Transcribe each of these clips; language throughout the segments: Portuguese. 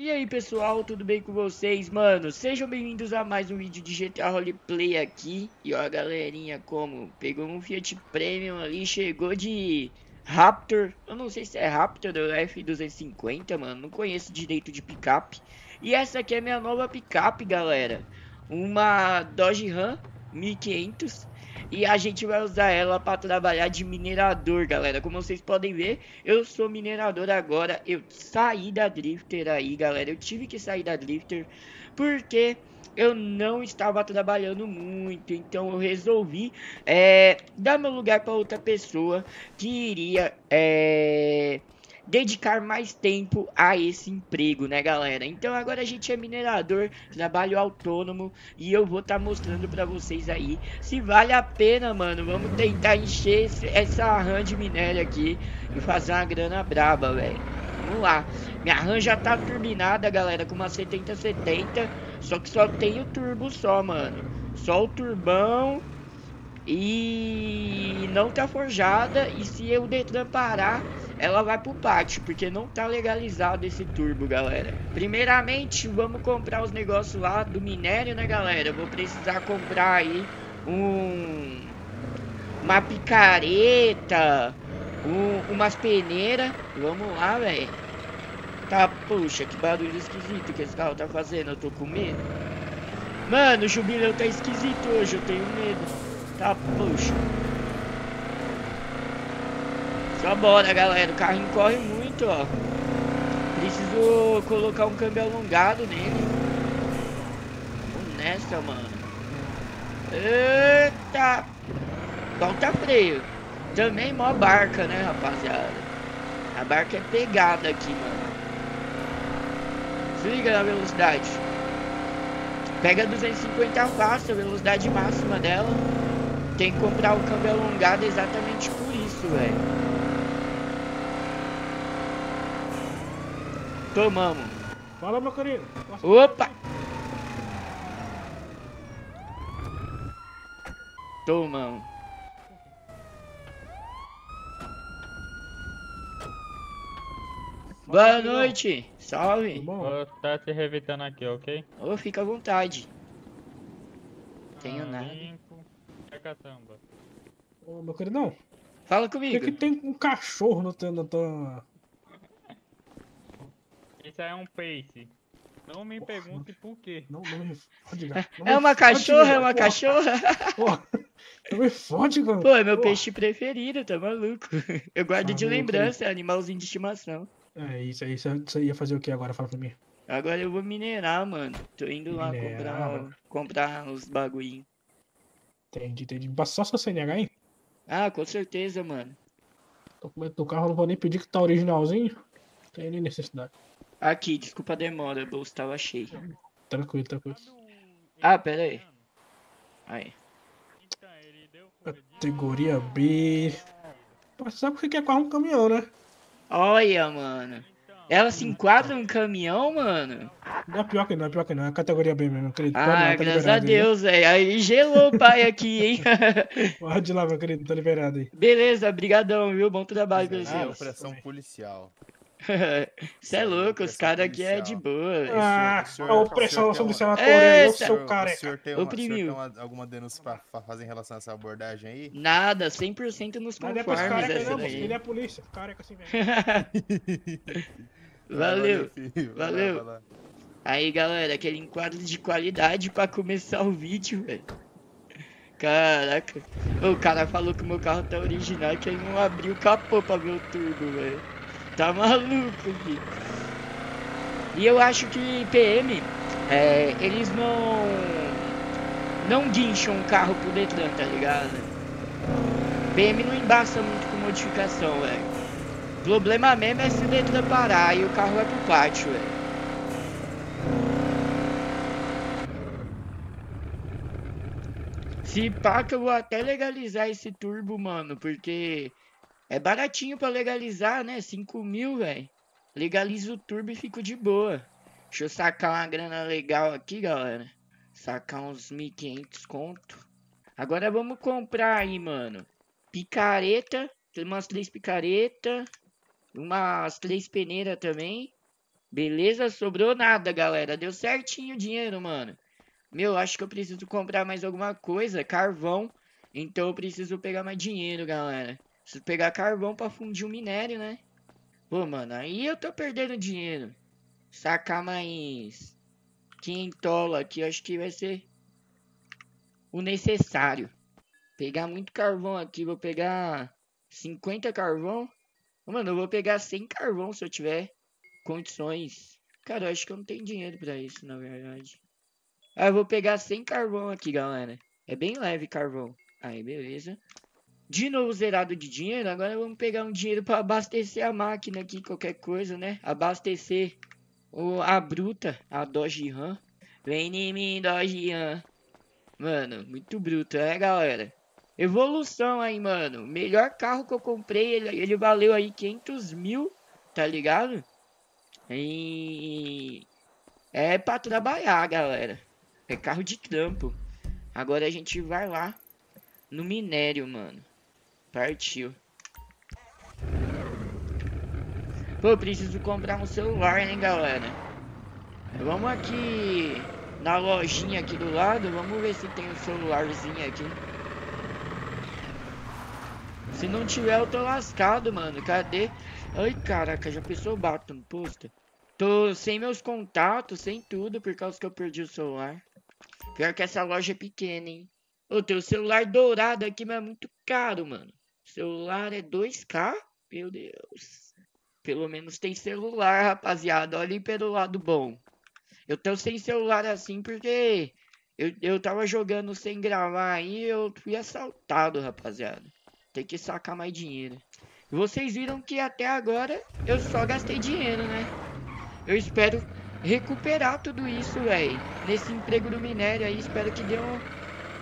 E aí pessoal, tudo bem com vocês? Mano, sejam bem-vindos a mais um vídeo de GTA Roleplay aqui. E ó galerinha como? Pegou um Fiat Premium ali, chegou de Raptor. Eu não sei se é Raptor ou F250, mano, não conheço direito de picape. E essa aqui é minha nova picape, galera. Uma Dodge Ram 1500 e a gente vai usar ela para trabalhar de minerador, galera. Como vocês podem ver, eu sou minerador agora. Eu saí da Drifter aí, galera. Eu tive que sair da Drifter porque eu não estava trabalhando muito, então eu resolvi é, dar meu lugar para outra pessoa que iria é, dedicar mais tempo a esse emprego, né, galera? Então agora a gente é minerador, trabalho autônomo e eu vou estar tá mostrando para vocês aí se vale a pena, mano. Vamos tentar encher esse, essa RAM de minério aqui e fazer uma grana braba, velho. Vamos lá. Minha RAM já tá turbinada, galera, com uma 7070, só que só tem o turbo só, mano. Só o turbão e não tá forjada e se o Detran parar ela vai pro pátio, porque não tá legalizado esse turbo, galera. Primeiramente, vamos comprar os negócios lá do minério, né, galera? vou precisar comprar aí um... Uma picareta, um, umas peneiras. Vamos lá, velho. Tá, puxa, que barulho esquisito que esse carro tá fazendo. Eu tô com medo. Mano, o jubileu tá esquisito hoje, eu tenho medo. Tá, puxa. Só bora, galera. O carrinho corre muito, ó. Preciso colocar um câmbio alongado nele. Nessa, mano. Eita! Falta freio. Também mó barca, né, rapaziada? A barca é pegada aqui, mano. Desliga na velocidade. Pega 250 fácil, a velocidade máxima dela. Tem que comprar o câmbio alongado exatamente por isso, velho. Tomamos. Fala, meu querido. Opa! Tomamos. Boa noite. Salve. Vou estar te revisando aqui, ok? Ô, oh, fica à vontade. Tenho ah, nada. É caçamba. Ô, meu queridão. Fala comigo. Por que, que tem um cachorro no teu, no teu, isso é um pace. Não me pergunte por quê. Não, não me fode, cara. é uma cachorra, é uma cachorra. não me fode, cara. Pô, é meu peixe preferido, tá maluco? Eu guardo ah, de lembrança, é animalzinho de estimação. É, isso aí, você ia fazer o que agora? Fala pra mim. Agora eu vou minerar, mano. Tô indo lá comprar, comprar os bagulhinhos. Entendi, entendi. Só sua CNH, hein? Ah, com certeza, mano. Documento do carro, não vou nem pedir que tá originalzinho. Não tem nem necessidade. Aqui, desculpa a demora, o bolso tava cheio. Tranquilo, tranquilo. Ah, pera aí. Aí. Categoria B. Pô, sabe o que é quase um caminhão, né? Olha, mano. Ela se enquadra num caminhão, mano? Não é pior que não, é pior que não. É categoria B mesmo, querido. Ah, tá graças a Deus, velho. Aí gelou o pai aqui, hein? Pode ir lá, meu querido, tá liberado aí. Beleza, brigadão, viu? Bom trabalho pra você. Pressão policial. Você é louco, os caras aqui é de boa. Ah, a opressão sobre o eu sou careca. O senhor tem, uma, Oprimiu. senhor tem alguma denúncia pra, pra, fazer em relação a essa abordagem aí? Nada, 100% nos conformes Mas é careca essa não, daí. Ele é polícia, careca assim mesmo. valeu, valeu. valeu. Aí, galera, aquele enquadro de qualidade pra começar o vídeo, velho. Caraca. O cara falou que o meu carro tá original que ele não abriu o capô pra ver o turbo, velho. Tá maluco aqui. E eu acho que PM, é, eles não. Não guincham o carro por Detran, tá ligado? PM não embaça muito com modificação, velho. Problema mesmo é se o Detran parar e o carro vai pro pátio, velho. Se pá que eu vou até legalizar esse turbo, mano, porque é baratinho pra legalizar, né? 5 mil, velho. Legaliza o turbo e fico de boa. Deixa eu sacar uma grana legal aqui, galera. Sacar uns 1.500 conto. Agora vamos comprar aí, mano. Picareta. Tem umas três picaretas. Umas três peneiras também. Beleza? Sobrou nada, galera. Deu certinho o dinheiro, mano. Meu, acho que eu preciso comprar mais alguma coisa. Carvão. Então eu preciso pegar mais dinheiro, galera. Preciso pegar carvão pra fundir o minério, né? Pô, mano, aí eu tô perdendo dinheiro. Sacar mais quintola aqui, acho que vai ser o necessário. Pegar muito carvão aqui, vou pegar 50 carvão. Mano, eu vou pegar 100 carvão se eu tiver condições. Cara, eu acho que eu não tenho dinheiro pra isso, na verdade. Ah, eu vou pegar 100 carvão aqui, galera. É bem leve carvão. Aí, beleza. De novo zerado de dinheiro. Agora vamos pegar um dinheiro pra abastecer a máquina aqui, qualquer coisa, né? Abastecer o, a bruta, a Dodge Ram. Vem em mim, Dodge Ram. Mano, muito bruto, né, galera? Evolução aí, mano. Melhor carro que eu comprei, ele, ele valeu aí 500 mil, tá ligado? E... É pra trabalhar, galera. É carro de trampo. Agora a gente vai lá no minério, mano. Partiu. Pô, preciso comprar um celular, né, galera? Vamos aqui na lojinha aqui do lado. Vamos ver se tem um celularzinho aqui. Se não tiver, eu tô lascado, mano. Cadê? Ai, caraca, já pensou bato no posto? Tô sem meus contatos, sem tudo, por causa que eu perdi o celular. Pior que essa loja é pequena, hein? Ô, tem o celular dourado aqui, mas é muito caro, mano. Celular é 2K? Meu Deus. Pelo menos tem celular, rapaziada. Olhem pelo lado bom. Eu tô sem celular assim porque eu, eu tava jogando sem gravar aí eu fui assaltado, rapaziada. Tem que sacar mais dinheiro. Vocês viram que até agora eu só gastei dinheiro, né? Eu espero recuperar tudo isso, velho. Nesse emprego do minério aí, espero que dê um,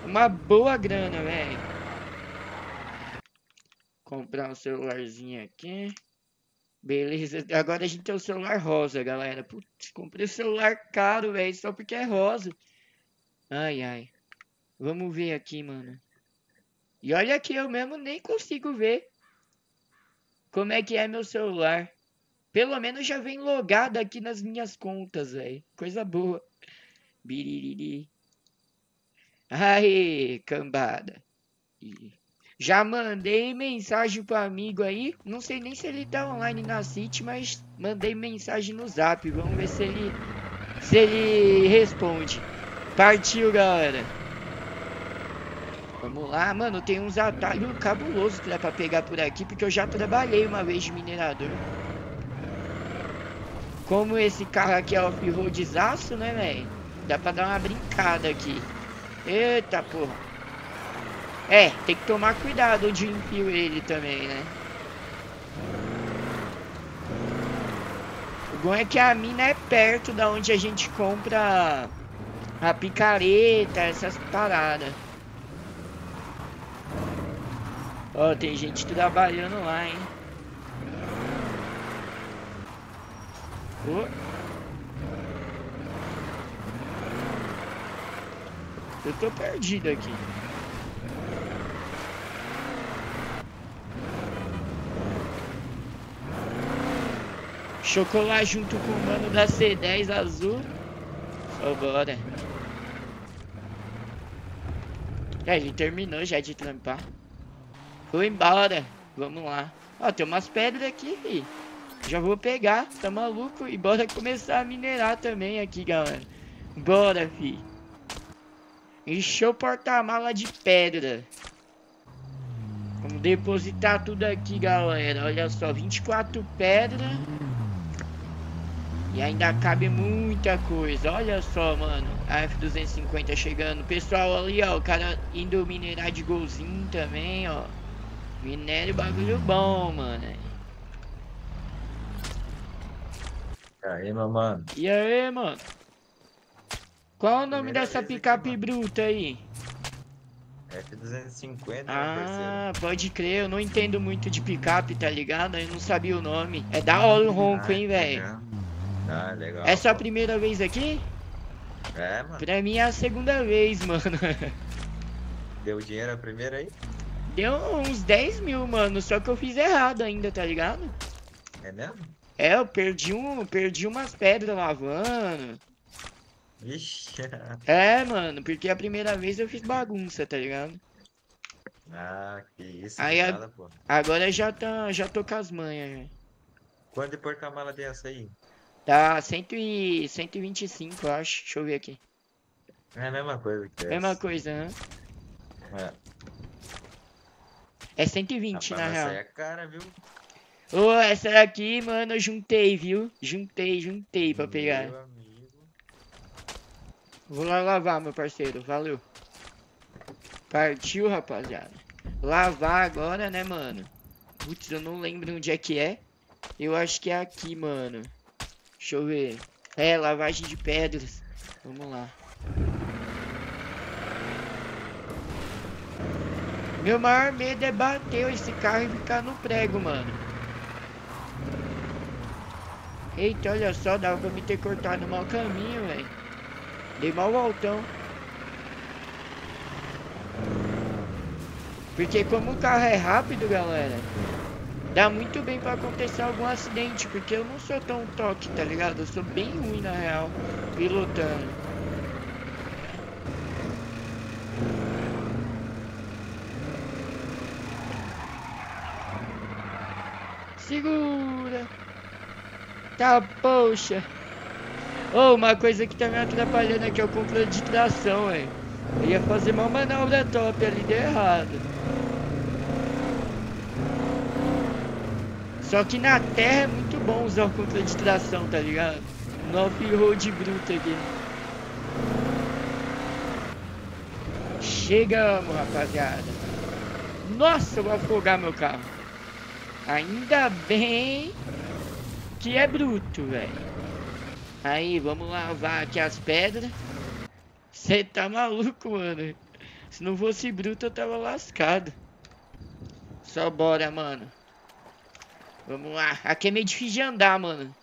uma boa grana, velho. Comprar um celularzinho aqui. Beleza, agora a gente tem o celular rosa, galera. Putz, comprei o celular caro, velho, só porque é rosa. Ai, ai. Vamos ver aqui, mano. E olha que eu mesmo nem consigo ver como é que é meu celular. Pelo menos já vem logado aqui nas minhas contas, velho. Coisa boa. Biririri. Aê, cambada. Já mandei mensagem pro amigo aí. Não sei nem se ele tá online na City, mas mandei mensagem no zap. Vamos ver se ele, se ele responde. Partiu, galera. Vamos lá, mano, tem uns atalhos cabulosos que dá pra pegar por aqui, porque eu já trabalhei uma vez de minerador. Como esse carro aqui é off-roadzaço, né, velho? Dá pra dar uma brincada aqui. Eita, porra. É, tem que tomar cuidado de empio ele também, né? O bom é que a mina é perto da onde a gente compra a picareta, essas paradas. Ó, oh, tem gente trabalhando lá, hein? Oh. Eu tô perdido aqui. Chocolate junto com o mano da C10 azul. Só bora. É, a gente terminou já de trampar. Foi embora. Vamos lá. Ó, tem umas pedras aqui, filho. Já vou pegar, tá maluco? E bora começar a minerar também aqui, galera. Bora, fi. Encheu o porta-mala de pedra. Vamos depositar tudo aqui, galera. Olha só, 24 pedras. E ainda cabe muita coisa. Olha só, mano. A F250 chegando. Pessoal ali, ó. O cara indo minerar de golzinho também, ó. Minério bagulho bom, mano. E aí, meu mano? E aí, mano? Qual o nome dessa picape bruta aí? F250, Ah, pode crer, eu não entendo muito de picape, tá ligado? Eu não sabia o nome. É da hora o ronco, hein, velho? Ah, legal. É sua primeira vez aqui? É, mano. Pra mim é a segunda vez, mano. Deu dinheiro a primeira aí? Deu uns 10 mil, mano, só que eu fiz errado ainda, tá ligado? É mesmo? É, eu perdi um, perdi umas pedras lavando. Vixe. É, mano, porque a primeira vez eu fiz bagunça, tá ligado? Ah, que isso, Aí a- nada. Agora já tá, já tô com as manhas. já. Quanto de porca-mala dessa aí? Tá 100 e 125, eu acho. Deixa eu ver aqui. É a mesma coisa que Mesma essa. coisa, né? É. É 120 Rapaz, na real. essa é cara, viu? Ô, essa daqui, mano, eu juntei, viu? Juntei, juntei pra pegar. Meu amigo. Vou lá lavar, meu parceiro. Valeu. Partiu, rapaziada. Lavar agora, né, mano? Putz, eu não lembro onde é que é. Eu acho que é aqui, mano. Deixa eu ver. É, lavagem de pedras. Vamos lá. Meu maior medo é bater esse carro e ficar no prego, mano. Eita, olha só, dava pra me ter cortado o mau caminho, velho. Dei mal voltão. Porque como o carro é rápido, galera, dá muito bem pra acontecer algum acidente. Porque eu não sou tão toque, tá ligado? Eu sou bem ruim, na real, pilotando. Segura. Tá, poxa. Ô, uma coisa que tá me atrapalhando aqui é o controle de tração, velho. Eu ia fazer uma manobra top ali, deu errado. Só que na terra é muito bom usar o controle de tração, tá ligado? No off-road bruto aqui. Chegamos, rapaziada. Nossa, eu vou afogar meu carro. Ainda bem que é bruto, velho. Aí, vamos lavar aqui as pedras. Você tá maluco, mano. Se não fosse bruto, eu tava lascado. Só bora, mano. Vamos lá. Aqui é meio difícil de andar, mano.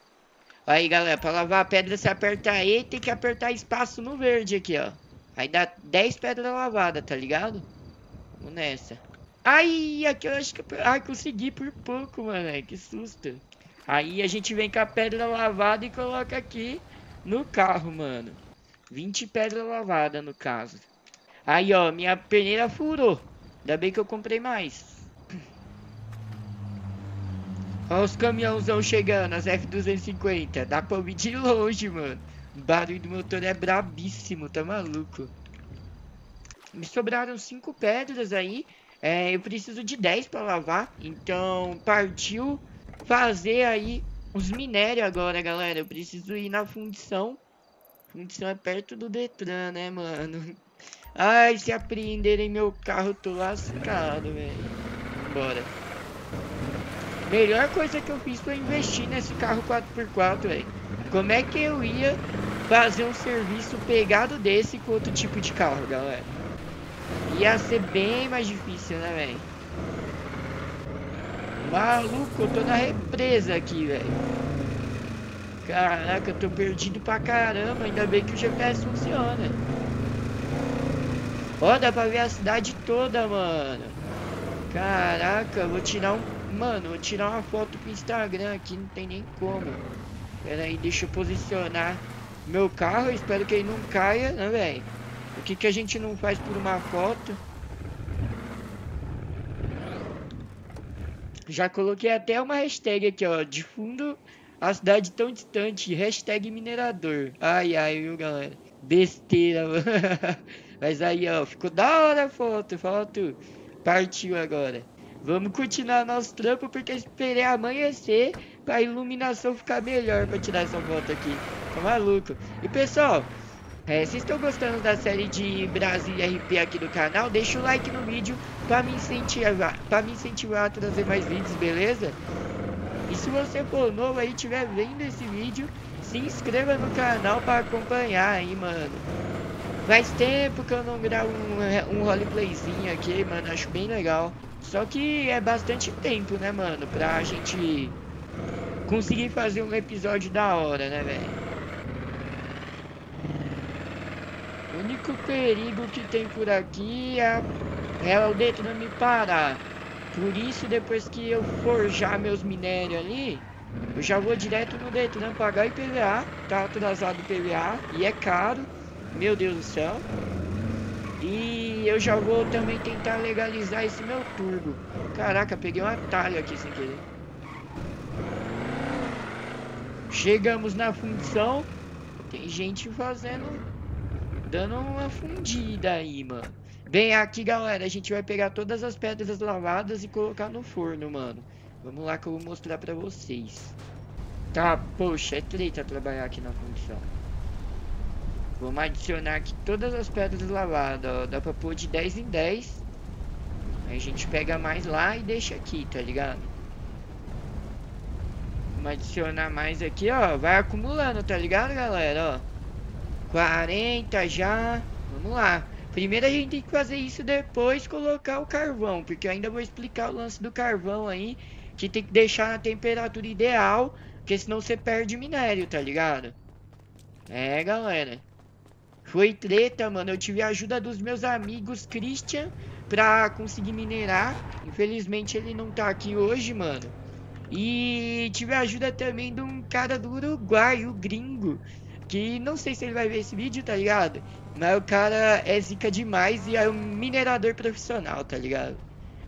Aí, galera, pra lavar a pedra, você aperta E, tem que apertar espaço no verde aqui, ó. Aí dá 10 pedras lavadas, tá ligado? Vamos nessa. Ai, aqui eu acho que... Ai, consegui por pouco, mano. Que susto. Aí a gente vem com a pedra lavada e coloca aqui no carro, mano. 20 pedras lavadas, no caso. Aí, ó, minha peneira furou. Ainda bem que eu comprei mais. Olha os caminhãozão chegando, as F-250. Dá pra ouvir de longe, mano. O barulho do motor é brabíssimo, tá maluco. Me sobraram 5 pedras aí. É, eu preciso de 10 pra lavar. Então, partiu fazer aí os minérios agora, galera. Eu preciso ir na fundição. Fundição é perto do Detran, né, mano? Ai, se apreenderem meu carro, tô lascado, velho. Bora. Melhor coisa que eu fiz foi investir nesse carro 4x4, velho. Como é que eu ia fazer um serviço pegado desse com outro tipo de carro, galera? Ia ser bem mais difícil, né, velho? Maluco, eu tô na represa aqui, velho. Caraca, eu tô perdido pra caramba. Ainda bem que o GPS funciona. Ó, dá pra ver a cidade toda, mano. Caraca, vou tirar um. Mano, tirar uma foto pro Instagram aqui, não tem nem como. Pera aí, deixa eu posicionar meu carro. Espero que ele não caia, né, velho? O que, que a gente não faz por uma foto? Já coloquei até uma hashtag aqui, ó. De fundo, a cidade tão distante. Hashtag minerador. Ai, ai, viu, galera? Besteira, mano. Mas aí, ó. Ficou da hora a foto. Foto. Partiu agora. Vamos continuar nosso trampo porque eu esperei amanhecer pra iluminação ficar melhor pra tirar essa foto aqui. Tá maluco? E pessoal, é, vocês estão gostando da série de Brasília RP aqui do canal? Deixa o like no vídeo pra me incentivar, pra me incentivar a trazer mais vídeos, beleza? E se você for novo aí, estiver vendo esse vídeo, se inscreva no canal pra acompanhar aí, mano. Faz tempo que eu não gravo um, um roleplayzinho aqui, mano, acho bem legal. Só que é bastante tempo, né, mano, pra gente conseguir fazer um episódio da hora, né, velho? O único perigo que tem por aqui é, é o Detran me parar. Por isso, depois que eu forjar meus minérios ali, Eu já vou direto no Detran pagar IPVA, tá atrasado IPVA e é caro, meu Deus do céu. E eu já vou também tentar legalizar esse meu turbo. Caraca, peguei um atalho aqui sem querer. Chegamos na função. Tem gente fazendo. Dando uma fundida aí, mano. Bem, aqui, galera, a gente vai pegar todas as pedras lavadas e colocar no forno, mano. Vamos lá que eu vou mostrar pra vocês. Tá, poxa, é treta trabalhar aqui na função. Vamos adicionar aqui todas as pedras lavadas, ó. Dá pra pôr de 10 em 10. Aí a gente pega mais lá e deixa aqui, tá ligado? Vamos adicionar mais aqui, ó. Vai acumulando, tá ligado, galera? Ó. 40 já. Vamos lá. Primeiro a gente tem que fazer isso, depois colocar o carvão. Porque eu ainda vou explicar o lance do carvão aí. Que tem que deixar na temperatura ideal. Porque senão você perde minério, tá ligado? É, galera. Foi treta, mano. Eu tive a ajuda dos meus amigos Christian pra conseguir minerar. Infelizmente ele não tá aqui hoje, mano. E tive a ajuda também de um cara do Uruguai, o gringo. Que não sei se ele vai ver esse vídeo, tá ligado? Mas o cara é zica demais e é um minerador profissional, tá ligado?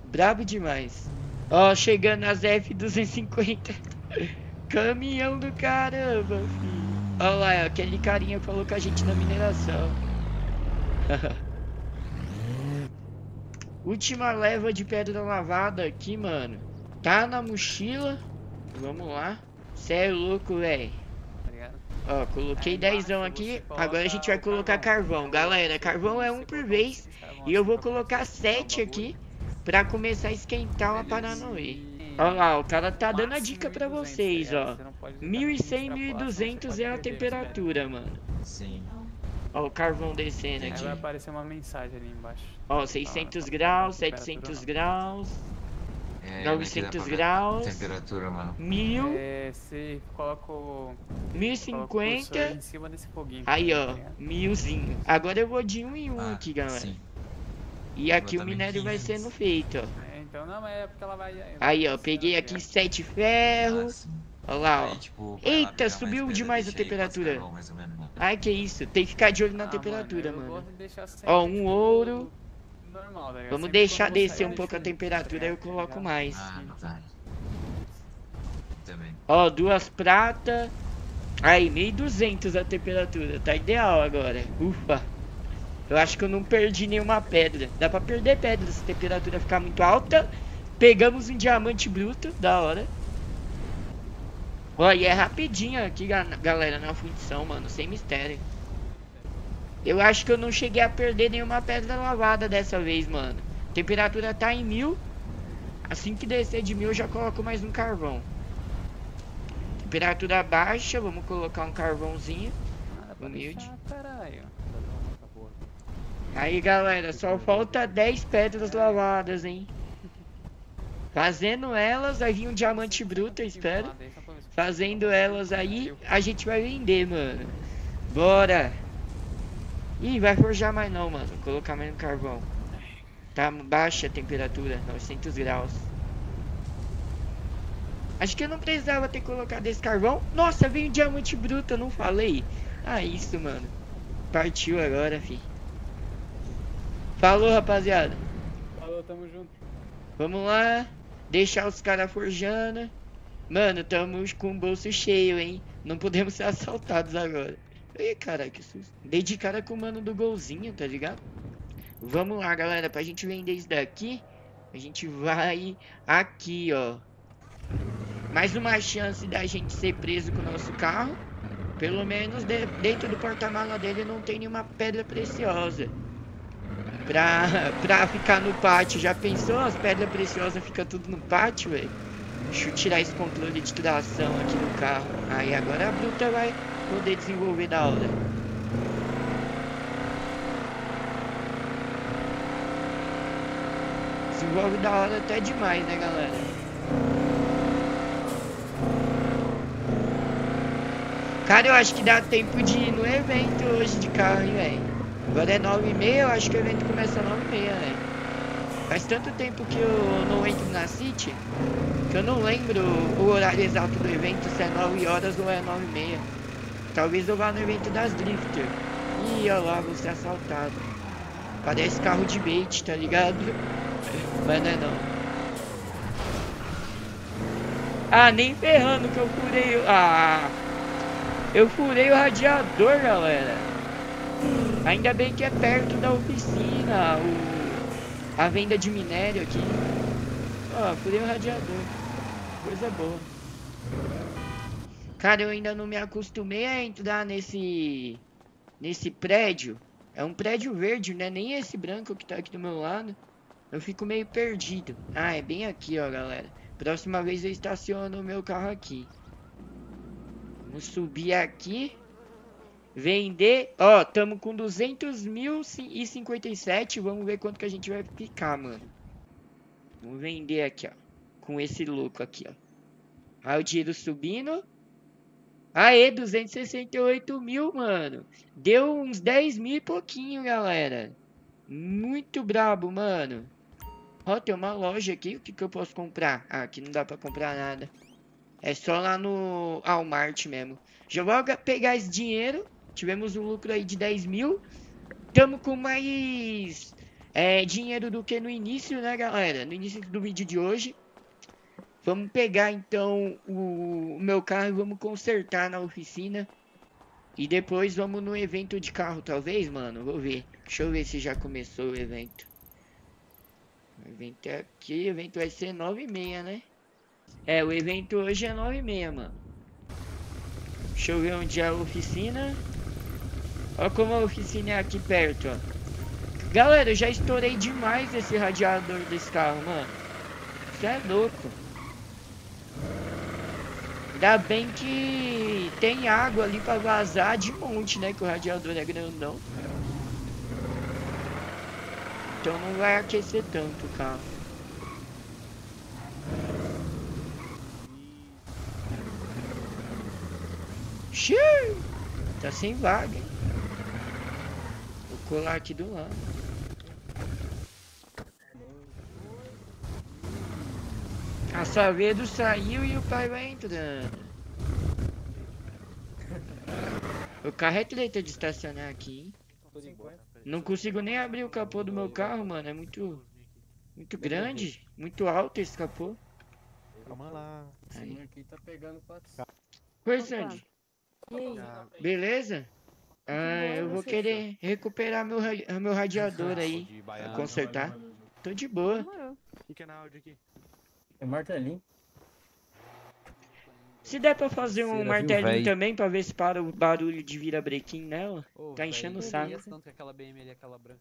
Brabo demais. Ó, chegando as F250. Caminhão do caramba, filho. Olha lá, aquele carinha falou com a gente na mineração. Última leva de pedra lavada aqui, mano. Tá na mochila. Vamos lá. Cê é louco, velho. Ó, coloquei dezão aqui. Agora a gente vai colocar carvão. Galera, carvão é um por vez. E eu vou colocar sete aqui. Pra começar a esquentar o Paranauê. Olha lá, o cara tá dando a dica pra vocês, ó. 1100, 1200 é a temperatura, mano. Sim. Ó, o carvão descendo Aí vai aqui. aparecer uma mensagem ali embaixo. Ó, 600 graus, 700 graus, É, 900 daqui dá pra ver graus. Temperatura, mano. 1000, É, você coloca o. coloca o cursor 1050. em cima desse foguinho. Aí, tá ó, milzinho. Agora eu vou de um em um Ah, aqui, galera. sim. E aqui o minério vai 500. sendo feito, ó. É, então não, mas é porque ela vai. Aí, ó, peguei aqui sete ferro. Sim. Olha lá, ó. Aí, tipo, Eita, subiu demais a temperatura. né? Ai, que isso. Tem que ficar de olho na Ah, temperatura, mano. sempre, Ó, um ouro. Normal, tá ligado? Vamos deixar descer sair, um pouco a tá temperatura, eu ligado? coloco mais. Ah, tá. Ó, duas pratas. Aí, 1200 a temperatura. Tá ideal agora. Ufa. Eu acho que eu não perdi nenhuma pedra. Dá pra perder pedra se a temperatura ficar muito alta. Pegamos um diamante bruto. Da hora. Ó, e é rapidinho aqui, ga- galera, na função, mano. Sem mistério. Eu acho que eu não cheguei a perder nenhuma pedra lavada dessa vez, mano. Temperatura tá em mil. Assim que descer de mil, eu já coloco mais um carvão. Temperatura baixa, vamos colocar um carvãozinho. Humilde. deixar, Caralho. Essa porra. Aí galera, só falta 10 pedras lavadas, hein? Fazendo elas, vai vir um diamante bruto, eu espero. Fazendo elas aí, a gente vai vender, mano. Bora! Ih, vai forjar mais não, mano. Vou colocar mais no carvão. Tá baixa a temperatura, 900 graus. Acho que eu não precisava ter colocado esse carvão. Nossa, veio um diamante bruto, eu não falei. Ah, isso, mano. Partiu agora, fi. Falou, rapaziada. Falou, tamo junto. Vamos lá. Deixar os caras forjando. Mano, estamos com o bolso cheio, hein? Não podemos ser assaltados agora. Ih, cara, que susto. Dei de cara com o mano do golzinho, tá ligado? Vamos lá, galera. Pra gente vender isso daqui, a gente vai aqui, ó. Mais uma chance da gente ser preso com o nosso carro. Pelo menos de- dentro do porta-mala dele não tem nenhuma pedra preciosa. Pra, pra ficar no pátio. Já pensou? As pedras preciosas ficam tudo no pátio, velho? Deixa eu tirar esse controle de tração aqui do carro. Aí agora a bruta vai poder desenvolver da hora. Desenvolve da hora até demais, né, galera? Cara, eu acho que dá tempo de ir no evento hoje de carro, hein, velho? Agora é 9h30, eu acho que o evento começa às 9h30, velho. Faz tanto tempo que eu não entro na City que eu não lembro o horário exato do evento, se é 9 horas ou é 9 e meia. Talvez eu vá no evento das Drifter. Ih, olha lá, vou ser assaltado. Parece carro de bait, tá ligado? Mas não é não. Ah, nem ferrando que eu furei. Ah... Eu furei o radiador, galera. Ainda bem que é perto da oficina, o... a venda de minério aqui. Ó, furei o radiador. Coisa boa. Cara, eu ainda não me acostumei a entrar nesse... Nesse prédio. É um prédio verde, né? Nem esse branco que tá aqui do meu lado. Eu fico meio perdido. Ah, é bem aqui, ó, galera. Próxima vez eu estaciono o meu carro aqui. Vamos subir aqui. Vender. Ó, tamo com 200 mil e 57. Vamos ver quanto que a gente vai ficar, mano. Vamos vender aqui, ó. Com esse louco aqui, ó. Aí o dinheiro subindo. Aê, 268 mil, mano. Deu uns 10 mil e pouquinho, galera. Muito brabo, mano. Ó, tem uma loja aqui. O que, que eu posso comprar? Ah, aqui não dá pra comprar nada. É só lá no Walmart mesmo. Já vou pegar esse dinheiro. Tivemos um lucro aí de 10 mil. Tamo com mais é, dinheiro do que no início, né, galera? No início do vídeo de hoje. Vamos pegar, então, o, meu carro e vamos consertar na oficina. E depois vamos no evento de carro, talvez, mano. Vou ver. Deixa eu ver se já começou o evento. O evento é aqui. O evento vai ser 9h30, né? É, o evento hoje é 9h30, mano. Deixa eu ver onde é a oficina. Olha como a oficina é aqui perto, ó. Galera, eu já estourei demais esse radiador desse carro, mano. Isso é louco. Ainda bem que tem água ali pra vazar de monte, né? Que o radiador é grandão. Então não vai aquecer tanto o carro. Xiii! Tá sem vaga, hein? Colar aqui do lado. A Savedo saiu e o pai vai entrando. O carro é treta de estacionar aqui, hein? Não consigo nem abrir o capô do meu carro, mano. É muito. Muito grande. Muito alto esse capô. Calma lá. Aí. aqui tá pegando 400. Oi, Sandy. Beleza? Ah, eu vou querer recuperar meu, meu radiador aí. Pra consertar. Tô de boa. Demorou. É martelinho. Se der pra fazer um viu, martelinho véi? também, pra ver se para o barulho de vira-brequim nela. Ô, Tá enchendo o saco. que aquela BM ali, aquela branca.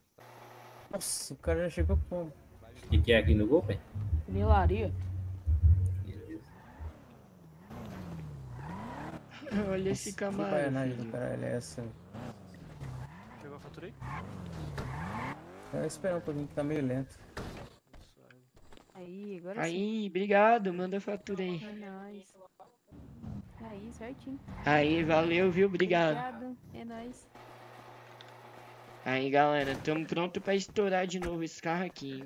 Nossa, o cara já chegou com. O que, que é aqui no gol, velho? Funilaria. Olha esse Que camarada. baianagem do caralho é essa? Fatura aí? Vai esperar um pouquinho que tá meio lento. Aí, agora sim. Aí, obrigado. Manda a fatura aí. É nóis. Aí, certinho. Aí, valeu, viu? Obrigado. Obrigado. É nóis. Aí, galera, tamo pronto pra estourar de novo esse carro aqui, hein?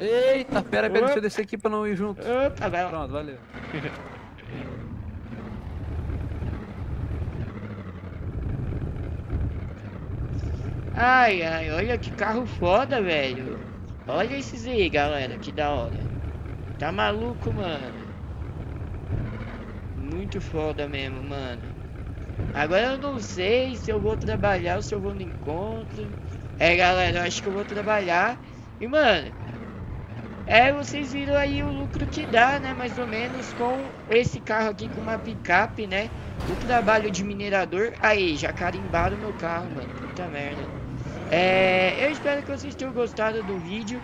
Eita, pera, pera, Opa. deixa eu descer aqui pra não ir junto. Opa, vai lá. Pronto, valeu. Ai, ai, olha que carro foda, velho. Olha esses aí, galera, que da hora. Tá maluco, mano. Muito foda mesmo, mano. Agora eu não sei se eu vou trabalhar ou se eu vou no encontro. É, galera, eu acho que eu vou trabalhar. E, mano, é, vocês viram aí o lucro que dá, né? Mais ou menos com esse carro aqui com uma picape, né? O trabalho de minerador. Aí, já carimbaram meu carro, mano. Puta merda. É, eu espero que vocês tenham gostado do vídeo.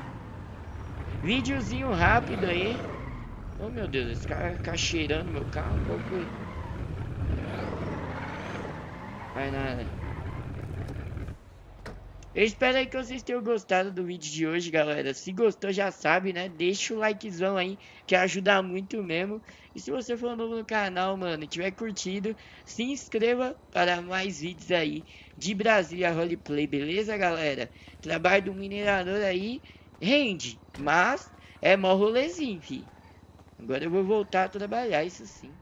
Videozinho rápido aí. Oh meu Deus, esse cara ficar cheirando meu carro. Qual foi? Vai nada. Eu espero aí que vocês tenham gostado do vídeo de hoje, galera. Se gostou, já sabe, né? Deixa o likezão aí, que ajuda muito mesmo. E se você for novo no canal, mano, e tiver curtido, se inscreva para mais vídeos aí de Brasília Roleplay, beleza, galera? Trabalho do minerador aí rende, mas é mó rolezinho, fi. Agora eu vou voltar a trabalhar, isso sim.